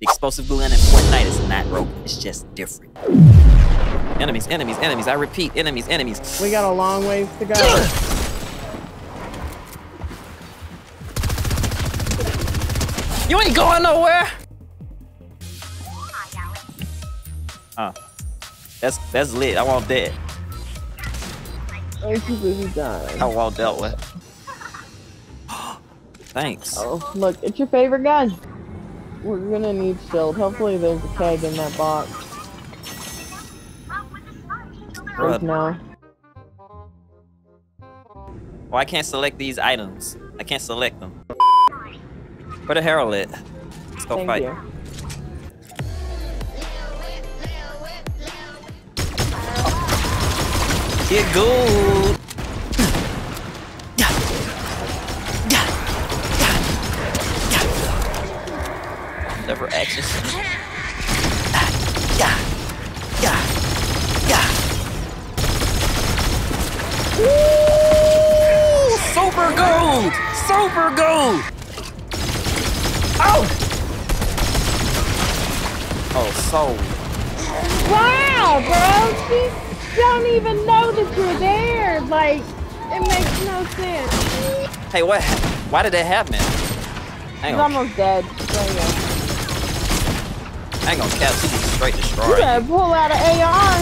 The explosive goo gun in Fortnite is not broken. It's just different. Enemies, enemies, enemies. I repeat, enemies, enemies. We got a long ways to go. You ain't going nowhere. Oh, that's that's lit. I want that. Oh, too busy dying. I want that one. Thanks. Oh, look, it's your favorite gun. We're gonna need shield. Hopefully there's a keg in that box. There's Bruh, no. Why I can't select these items? I can't select them. Put a Herald at? Let's go Thank fight. you. Get good. Never actions. Yeah. Yeah. Yeah. Woo! Super gold! Super gold! Oh! Oh, soul. Wow, bro! She don't even know that you're there. Like, it makes no sense. Hey, what? Why did that happen? I She's ain't gonna, almost dead. There you go. I ain't gonna cap. She just straight You destroyed. gotta pull out an AR.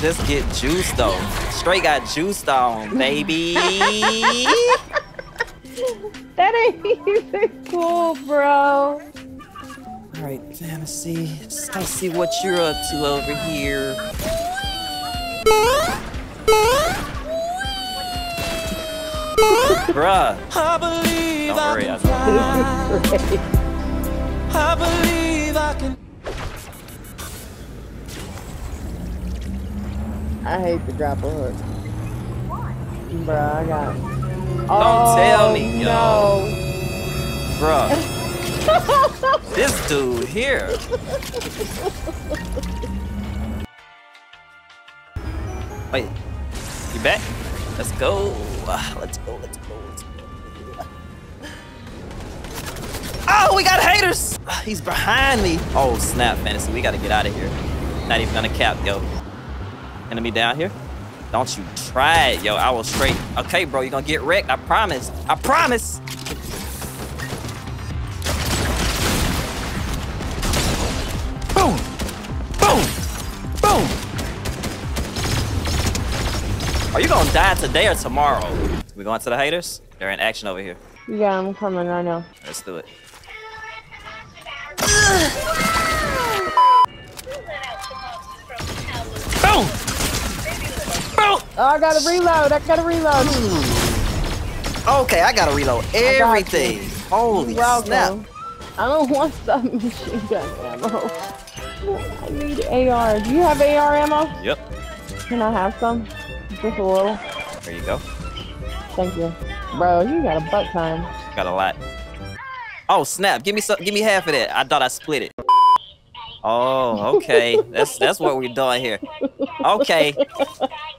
Just get juiced though. Straight got juiced on, baby. That ain't even cool, bro. Alright, fantasy. Just let's see what you're up to over here. Bruh. I believe Don't I worry, can I know. fly. I believe I can. I hate the grapple hook. Bruh, I got. Don't tell me, yo. no. Bruh. this dude here. Wait. You back? Let's go. Ah, Let's go, let's go, let's go. Oh, we got haters! He's behind me. Oh, snap, fantasy. We gotta get out of here. Not even gonna cap, yo. Enemy down here? Don't you try it, yo. I will straight. Okay, bro, you're gonna get wrecked. I promise. I promise. Boom! Boom! Boom! Are you gonna die today or tomorrow? We going to the haters? They're in action over here. Yeah, I'm coming right now. Let's do it. Oh, I gotta reload. I gotta reload. Okay, I gotta reload got everything. Holy Welcome. snap. I don't want submachine gun ammo. I need AR. Do you have AR ammo? Yep. Can I have some? Just a little. There you go. Thank you. Bro, you got a butt time. Got a lot. Oh snap! Give me some. Give me half of that. I thought I split it. Oh, okay. that's that's what we're doing here. Okay.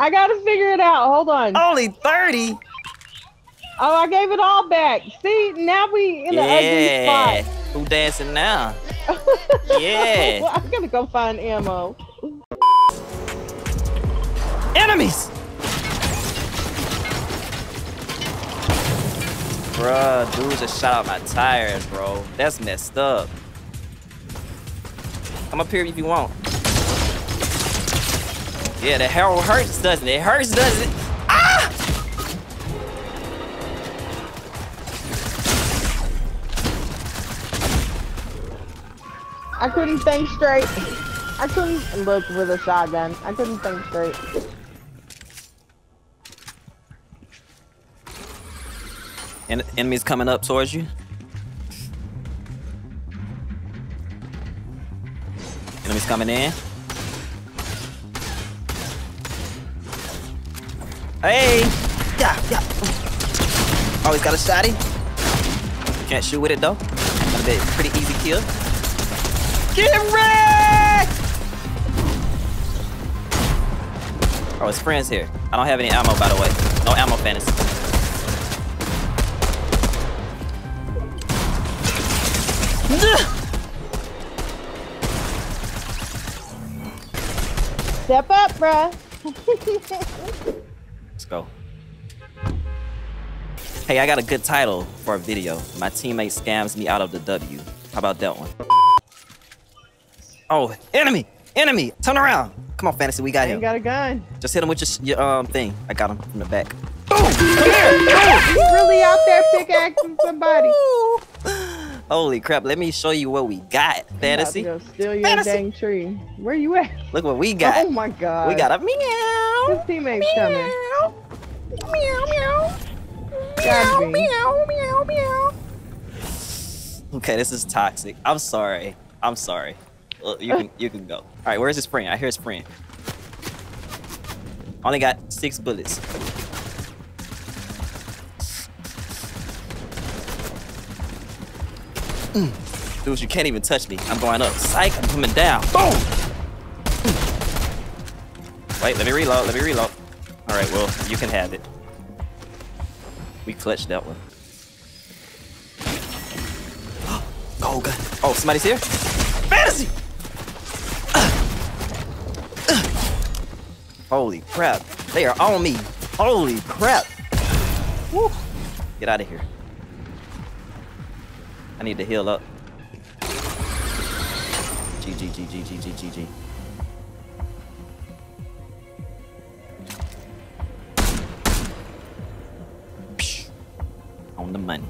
I gotta figure it out. Hold on. Only thirty. Oh, I gave it all back. See, now we in the Yeah. ugly Who dancing now? Yeah. well, I'm gonna go find ammo. Enemies. Bruh, dude just shot out my tires, bro. That's messed up. Come up here if you want. Yeah, the Harold hurts, doesn't it? It hurts, doesn't it? Ah! I couldn't think straight. I couldn't look with a shotgun. I couldn't think straight. En- enemies coming up towards you. Enemies coming in. Hey! Yeah, yeah. Oh, he's got a shotty. Can't shoot with it though. That'll be pretty easy kill. Get wrecked! Oh, his friend's here. I don't have any ammo, by the way. No ammo fantasy. Step up, bruh. Go. Hey, I got a good title for a video. My teammate scams me out of the W. How about that one? Oh, enemy! Enemy! Turn around! Come on, Fantasy, we got I him. got a gun. Just hit him with your, your um thing. I got him from the back. Boom! Come here! He's really out there pickaxing somebody. Holy crap, let me show you what we got, Fantasy. Steal your Fantasy. dang tree. Where you at? Look what we got. Oh my god. we got a meow. His teammate's coming. Meow, meow. Gotta be. Meow, meow, meow. Okay, this is toxic. I'm sorry. I'm sorry. You can you can go. All right, where's his friend? I hear his friend. Only got six bullets. Mm. Dude, you can't even touch me. I'm going up. Psych, I'm coming down. Boom! Wait, let me reload. Let me reload. All right, well, you can have it. We clutched that one. Gold gun. Oh, somebody's here? Fantasy! Holy crap. They are on me. Holy crap. Woo. Get out of here. I need to heal up. GG, GG, GG, GG. Psh. On the money.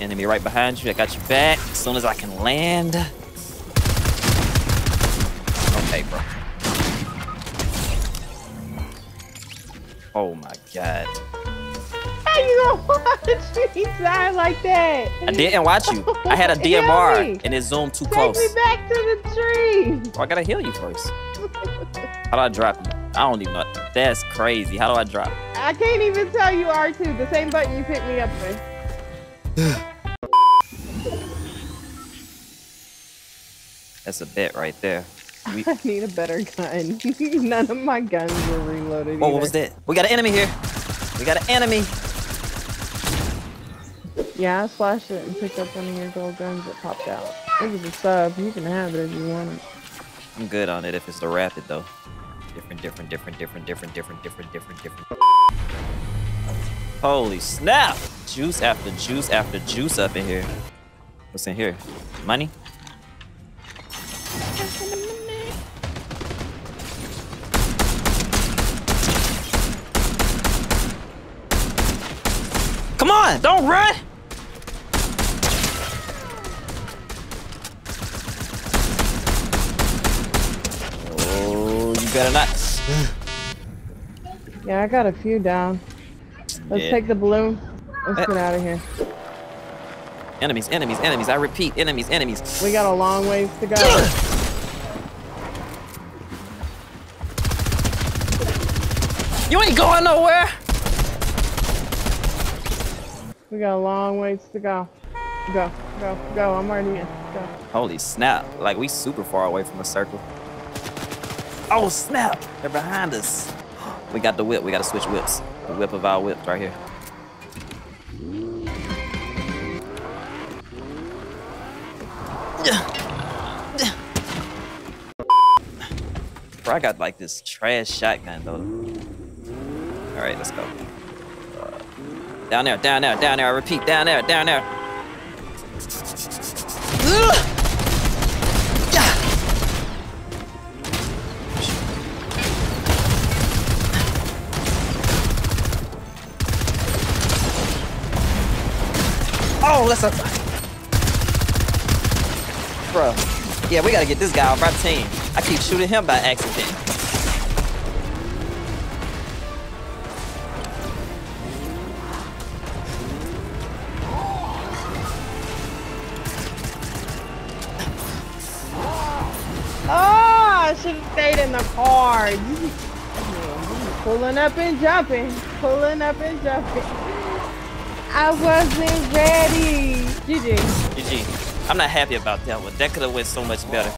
Enemy right behind you. I got your back. As soon as I can land. Okay, bro. Oh my god. How you gonna watch me die like that? I didn't watch you. I had a DMR and it zoomed too Take close. me back to the tree. Oh, I gotta heal you first. How do I drop you? I don't even know. That's crazy. How do I drop? I can't even tell you R2, the same button you picked me up with. That's a bet right there. We, I need a better gun. None of my guns were reloaded. oh, what was that? We got an enemy here. We got an enemy. Yeah, I splashed it and picked up one of your gold guns that popped out. It was a sub. You can have it if you want it. I'm good on it if it's the rapid though. Different, different, different, different, different, different, different, different, different. Holy snap! Juice after juice after juice up in here. What's in here? Money? Come on, don't run! Better not. Yeah, I got a few down. Let's Yeah. take the balloon. Let's Eh. get out of here. Enemies, enemies, enemies. I repeat, enemies, enemies. We got a long ways to go. You ain't going nowhere. We got a long ways to go. Go, go, go. I'm already in. Go. Holy snap. Like we super far away from a circle. Oh snap. They're behind us. We got the whip. We got to switch whips. The whip of our whips right here. Bro, I got like this trash shotgun though. All right, let's go. Down there, down there, down there. I repeat, down there, down there. Oh, that's a. Bro. Yeah, we gotta get this guy off our team. I keep shooting him by accident. Oh, I should have stayed in the car. Pulling up and jumping. Pulling up and jumping. I wasn't ready. GG. GG. I'm not happy about that one. That could have went so much better.